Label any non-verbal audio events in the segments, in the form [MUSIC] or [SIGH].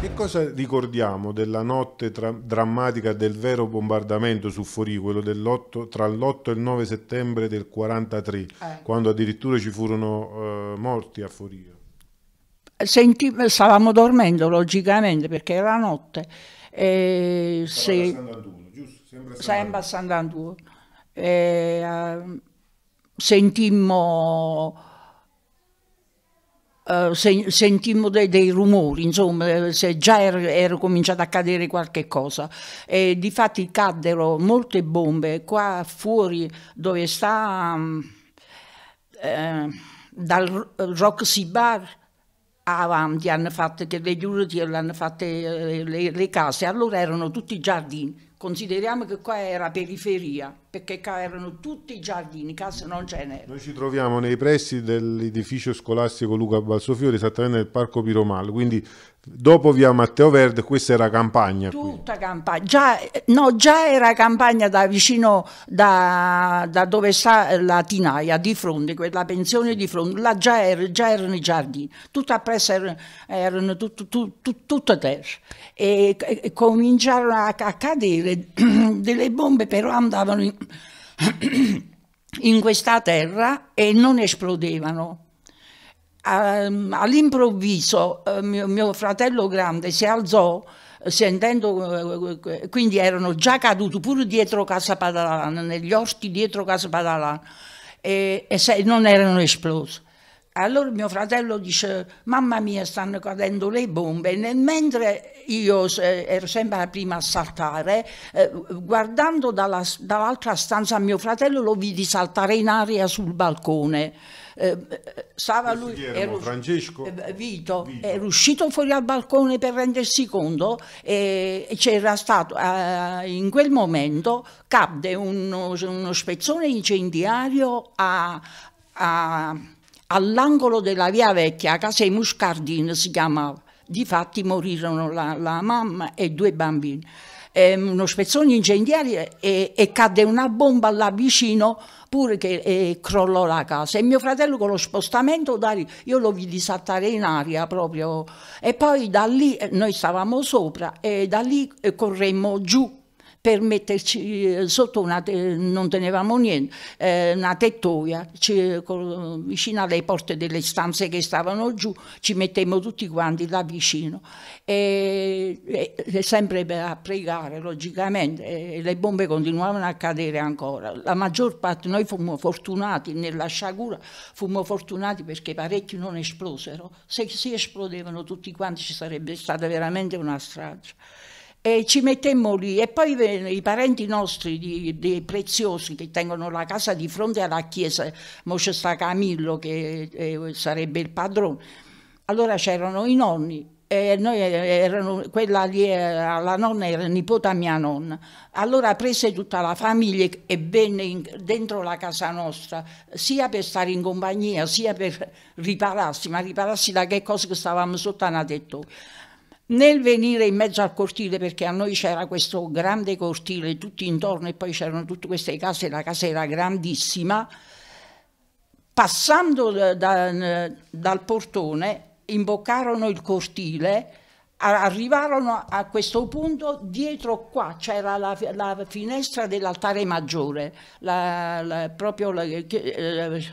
Che cosa ricordiamo della notte tra- drammatica del vero bombardamento su Forì, quello dell'8 tra l'8 e il 9 settembre del 43, Eh. quando addirittura ci furono eh, morti a Foria? Senti, stavamo dormendo logicamente perché era notte. E se- Sant'Antuno, giusto? Sempre. E, eh, sentimmo, eh, sen- sentimmo dei, dei rumori, insomma, eh, se già era, era cominciato a cadere qualche cosa. E difatti caddero molte bombe qua fuori dove sta mm, eh, dal Roxy Bar avanti hanno fatto che le giurati hanno fatte eh, le, le case. Allora erano tutti giardini. Consideriamo che qua era periferia perché qua erano tutti giardini case non ce n'erano Noi ci troviamo nei pressi dell'edificio scolastico Luca Balsofiore, esattamente nel parco Piromal, quindi dopo via Matteo Verde questa era campagna qui. tutta campagna. Già, no, già era campagna da vicino da, da dove sta la tinaia di fronte quella pensione di fronte. Là già, era- già erano i giardini. Tutto appresso erano, erano tutto, tu- tu- tutta terra e, e cominciarono a, a cadere [CLEARS THROAT] delle bombe però andavano in, [CLEARS THROAT] in questa terra e non esplodevano all'improvviso eh, mio, mio fratello grande si alzò eh, sentendo, eh, quindi erano già caduti pure dietro Casa Padalana, negli orti dietro Casa Padalana, e, e non erano esplosi. Allora mio fratello dice, mamma mia stanno cadendo le bombe, e mentre io ero sempre la prima a saltare, eh, guardando dalla- dall'altra stanza mio fratello lo vidi saltare in aria sul balcone. Eh, stava lui, ero- Francesco? eh, Vito, Vito. era uscito fuori al balcone per rendersi conto e e c'era stato, eh, in quel momento cadde uno, uno spezzone incendiario a- a- all'angolo della via vecchia, a casa dei Muscardini si chiamava. Difatti morirono la, la mamma e due bambini. Eh, uno spezzone incendiario e, e cadde una bomba là vicino pure che e crollò la casa e mio fratello con lo spostamento da lì io lo vidi saltare in aria proprio e poi da lì eh, noi stavamo sopra e da lì eh, corremmo giù per metterci eh, sotto una, non tenevamo niente, eh, una tettoia ci- col- vicino alle porte delle stanze che stavano giù, ci mettemmo tutti quanti là vicino. E, e- sempre a pregare logicamente e le bombe continuavano a cadere ancora. La maggior parte, noi fummo fortunati nella sciagura, fummo fortunati perché parecchi non esplosero, se si esplodevano tutti quanti ci sarebbe stata veramente una strage e ci mettemmo lì. E poi ve- i parenti nostri di- dei preziosi che tengono la casa di fronte alla chiesa, mo c'è sta Camillo che eh, sarebbe il padrone, allora c'erano i nonni. E noi eh, erano, quella lì, era- la nonna era nipote a mia nonna, allora prese tutta la famiglia e venne in- dentro la casa nostra, sia per stare in compagnia, sia per ripararsi, ma ripararsi da che cosa che stavamo sotto una tettoia. Nel venire in mezzo al cortile, perché a noi c'era questo grande cortile tutti intorno e poi c'erano tutte queste case, la casa era grandissima, passando da- da- dal portone, imboccarono il cortile, arrivarono a questo punto, dietro qua c'era la, la finestra dell'altare maggiore, la- la- proprio eh,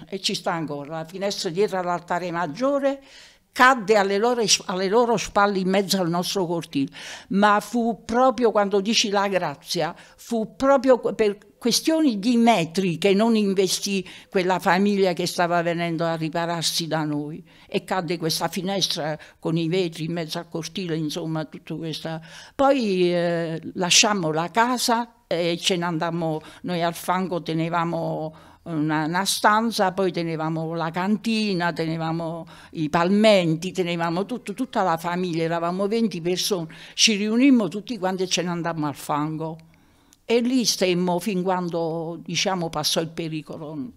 e ci sta ancora, la finestra dietro all'altare maggiore, cadde alle loro, alle loro spalle in mezzo al nostro cortile, ma fu proprio quando dici la grazia, fu proprio per questioni di metri che non investì quella famiglia che stava venendo a ripararsi da noi e cadde questa finestra con i vetri in mezzo al cortile, insomma, tutto questa. Poi eh, lasciammo la casa e ce ne andammo, noi al fango tenevamo una, una stanza, poi tenevamo la cantina, tenevamo i palmenti, tenevamo tutto, tutta la famiglia, eravamo 20 persone, ci riunimmo tutti quanti e ce ne andammo al fango. E lì stemmo fin quando diciamo, passò il pericolo.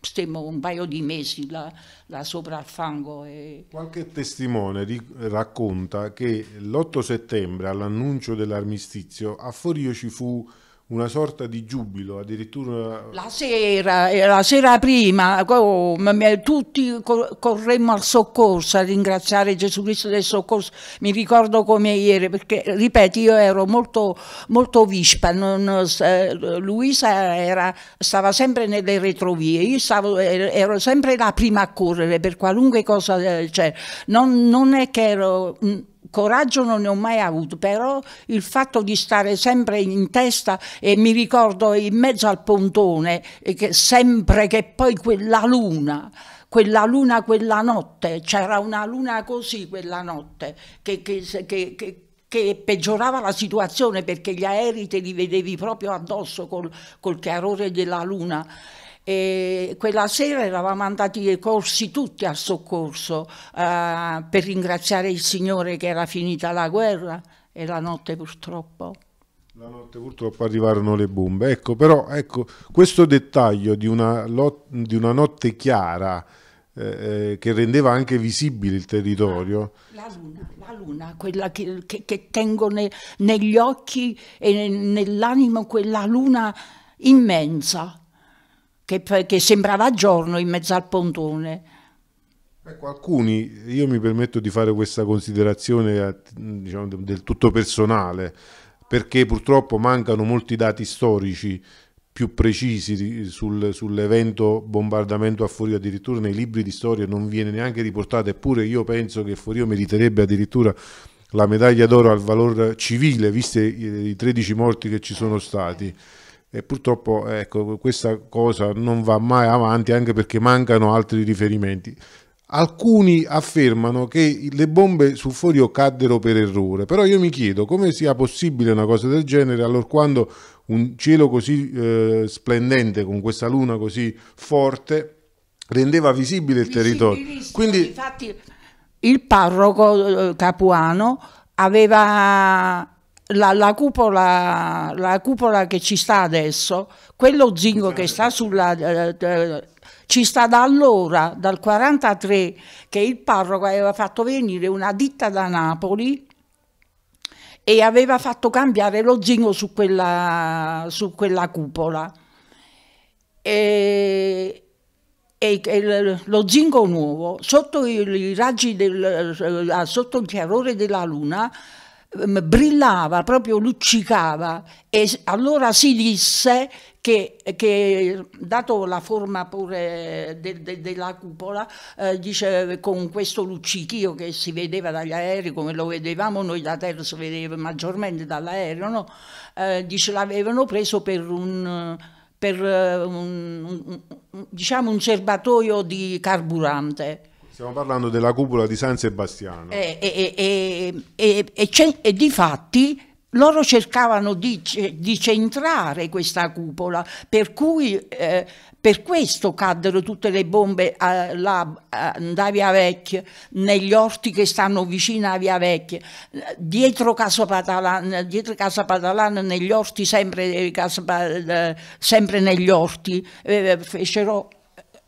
Stemmo un paio di mesi là, là sopra al fango. E... Qualche testimone racconta che l'8 settembre, all'annuncio dell'armistizio, a Forio ci fu una sorta di giubilo, addirittura... La sera, eh, la sera prima, tutti corremmo al soccorso a ringraziare Gesù Cristo del soccorso, mi ricordo come ieri, perché, ripeto, io ero molto, molto vispa, non, eh, Luisa era, stava sempre nelle retrovie, io stavo, ero sempre la prima a correre per qualunque cosa, cioè, non, non è che ero mm, coraggio non ne ho mai avuto, però il fatto di stare sempre in testa e mi ricordo in mezzo al pontone, che sempre che poi quella luna, quella luna quella notte, c'era una luna così quella notte, che, che, che, che peggiorava la situazione perché gli aerei te li vedevi proprio addosso col, col chiarore della luna. E quella sera eravamo andati corsi tutti al soccorso uh, per ringraziare il Signore che era finita la guerra e la notte purtroppo. La notte purtroppo arrivarono le bombe. Ecco, però ecco, questo dettaglio di una, di una notte chiara eh, eh, che rendeva anche visibile il territorio. La luna, la luna quella che, che, che tengo ne, negli occhi e nell'animo, quella luna immensa che, che sembrava giorno in mezzo al pontone. Ecco, alcuni, io mi permetto di fare questa considerazione diciamo, del tutto personale, perché purtroppo mancano molti dati storici più precisi sul, sull'evento bombardamento a Forio, addirittura nei libri di storia non viene neanche riportato, eppure io penso che Forio meriterebbe addirittura la medaglia d'oro al valore civile, viste i 13 morti che ci sono stati e purtroppo ecco, questa cosa non va mai avanti anche perché mancano altri riferimenti. Alcuni affermano che le bombe su Forio caddero per errore, però io mi chiedo come sia possibile una cosa del genere allora quando un cielo così eh, splendente con questa luna così forte rendeva visibile il territorio. Quindi, infatti il parroco eh, capuano aveva la, la, cupola, la, cupola, che ci sta adesso, quello zinco che sta sulla... Eh, eh, ci sta da allora, dal 43, che il parroco aveva fatto venire una ditta da Napoli e aveva fatto cambiare lo zinco su quella, su quella cupola. E, e, lo zinco nuovo, sotto i, raggi del, eh, sotto il chiarore della luna, brillava, proprio luccicava e allora si disse che, che dato la forma pure de, de, della cupola, eh, dice, con questo luccichio che si vedeva dagli aerei, come lo vedevamo noi da terra, si vedeva maggiormente dall'aereo, no? eh, dice l'avevano preso per un per un, un, diciamo un serbatoio di carburante. Stiamo parlando della cupola di San Sebastiano. E, e, e, e, di fatti loro cercavano di, di, centrare questa cupola, per cui eh, per questo caddero tutte le bombe a, là, da Via Vecchia, negli orti che stanno vicino a Via Vecchia, dietro Casa Patalana, dietro Casa Patalana negli orti, sempre, casa, sempre negli orti, eh, fecero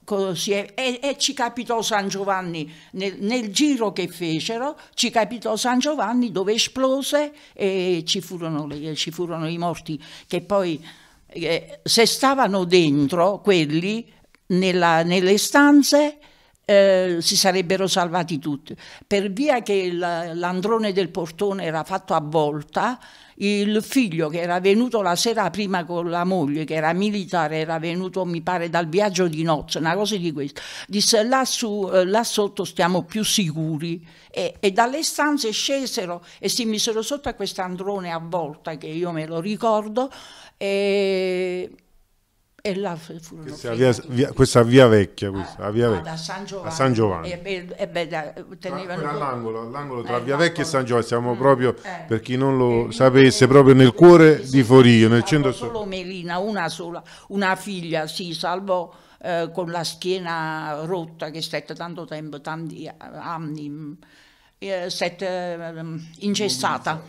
Così, e, e, ci capitò San Giovanni, nel, nel, giro che fecero, ci capitò San Giovanni dove esplose e ci furono, ci furono i morti che poi, eh, se stavano dentro quelli, nella, nelle stanze, eh, si sarebbero salvati tutti. Per via che l'androne del portone era fatto a volta, il figlio che era venuto la sera prima con la moglie, che era militare, era venuto mi pare dal viaggio di nozze, una cosa di questo, disse là, su, eh, là sotto stiamo più sicuri e, e, dalle stanze scesero e si misero sotto a quest'androne a volta che io me lo ricordo e e là furono questa via, via, questa via vecchia, questa, ah, via vecchia. a San Giovanni, a San Giovanni. E, e, e beh, tenevano all'angolo, all'angolo tra eh, via vecchia e San Giovanni. Siamo mm, proprio eh, per chi non lo eh, sapesse proprio nel cuore di Forio nel centro solo Melina una sola una figlia si salvò eh, con la schiena rotta che stette tanto tempo tanti anni eh, stette ehm, ingessata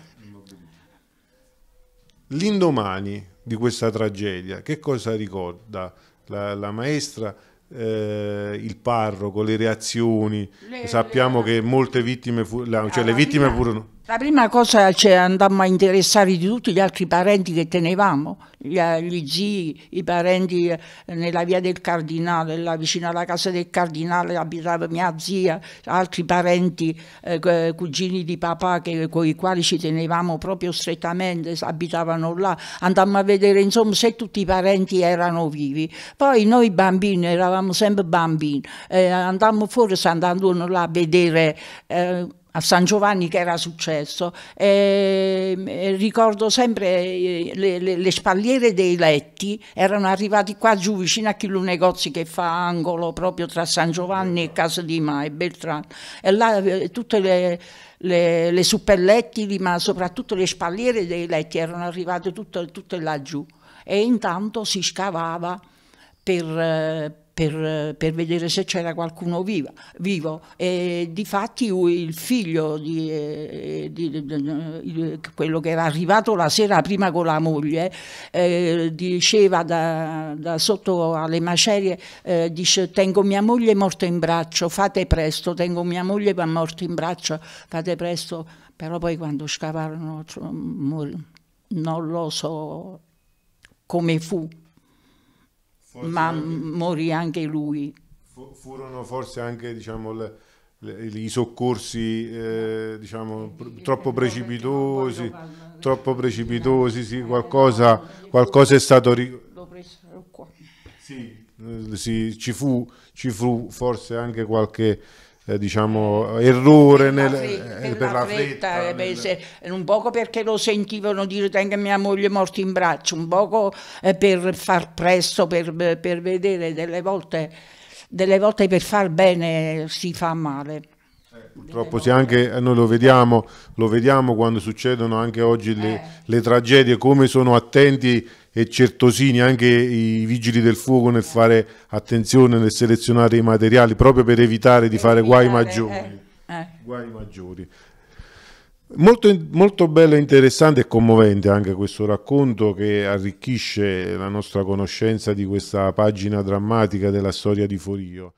l'indomani di questa tragedia. Che cosa ricorda la, la maestra? Eh, il parroco, le reazioni, le, sappiamo le, che molte vittime, fu, la, cioè le vittime furono... La prima cosa ci andammo a interessare di tutti gli altri parenti che tenevamo, gli, gli zii, i parenti eh, nella via del Cardinale, là vicino alla casa del Cardinale abitava mia zia, altri parenti, eh, cugini di papà che, con i quali ci tenevamo proprio strettamente, abitavano là, andammo a vedere insomma se tutti i parenti erano vivi. Poi noi bambini, eravamo sempre bambini, eh, andammo fuori, andando là a vedere... Eh, a San Giovanni che era successo. E, e ricordo sempre eh, le, le, le, spalliere dei letti erano arrivati qua giù vicino a Chilo Negozi che fa angolo proprio tra San Giovanni e Casa di Mai, Beltrano. E là eh, tutte le, le, le suppelletti, ma soprattutto le spalliere dei letti erano arrivate tutte, tutte laggiù. E intanto si scavava per eh, per, per vedere se c'era qualcuno viva, vivo. E difatti il figlio di, eh, di, di, quello che era arrivato la sera prima con la moglie eh, diceva da, da, sotto alle macerie eh, dice tengo mia moglie morta in braccio fate presto tengo mia moglie morta in braccio fate presto però poi quando scavarono non lo so come fu Forse ma anche, morì anche lui. Furono forse anche diciamo, le, le, i soccorsi eh, diciamo, pr troppo precipitosi, troppo precipitosi, sì, qualcosa, qualcosa è stato... L'ho preso qua. Sì, eh, sì, ci, fu, ci fu forse anche qualche eh, diciamo, errore per, nel, la, fretta, eh, per la fretta, fretta beh, nel... se, un poco perché lo sentivano dire tenga mia moglie morta in braccio, un poco eh, per far presto, per, per vedere delle volte, delle volte per far bene si fa male. Purtroppo sì, anche noi lo vediamo, lo vediamo quando succedono anche oggi le, eh. le, tragedie, come sono attenti e certosini anche i vigili del fuoco nel fare attenzione, nel selezionare i materiali, proprio per evitare di fare guai maggiori. Eh. Eh. Guai maggiori. Molto, molto bello, interessante e commovente anche questo racconto che arricchisce la nostra conoscenza di questa pagina drammatica della storia di Forio.